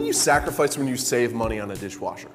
do you sacrifice when you save money on a dishwasher?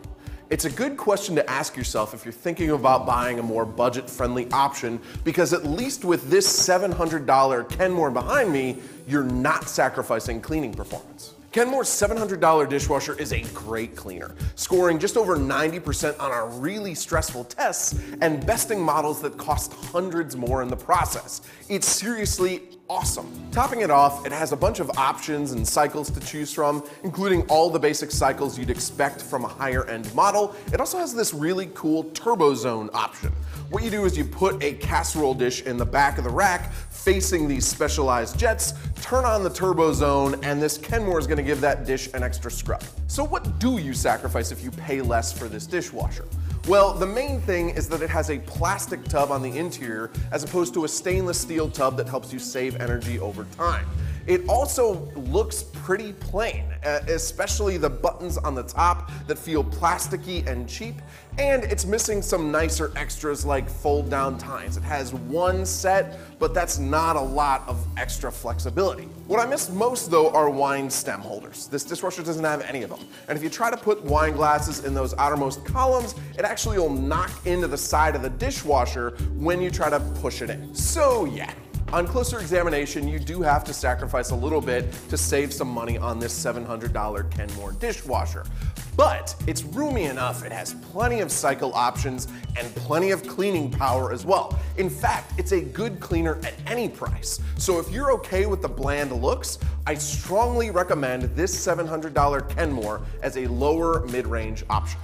It's a good question to ask yourself if you're thinking about buying a more budget-friendly option because at least with this $700 Kenmore behind me, you're not sacrificing cleaning performance. Kenmore's $700 dishwasher is a great cleaner, scoring just over 90% on our really stressful tests and besting models that cost hundreds more in the process. It's seriously awesome. Topping it off, it has a bunch of options and cycles to choose from, including all the basic cycles you'd expect from a higher end model. It also has this really cool turbo zone option. What you do is you put a casserole dish in the back of the rack facing these specialized jets, turn on the turbo zone, and this Kenmore is gonna give that dish an extra scrub. So what do you sacrifice if you pay less for this dishwasher? Well, the main thing is that it has a plastic tub on the interior as opposed to a stainless steel tub that helps you save energy over time. It also looks pretty plain, uh, especially the buttons on the top that feel plasticky and cheap, and it's missing some nicer extras like fold down tines. It has one set, but that's not a lot of extra flexibility. What I miss most though are wine stem holders. This dishwasher doesn't have any of them. And if you try to put wine glasses in those outermost columns, it actually will knock into the side of the dishwasher when you try to push it in. So yeah, on closer examination, you do have to sacrifice a little bit to save some money on this $700 Kenmore dishwasher. But it's roomy enough, it has plenty of cycle options and plenty of cleaning power as well. In fact, it's a good cleaner at any price. So if you're okay with the bland looks, I strongly recommend this $700 Kenmore as a lower mid-range option.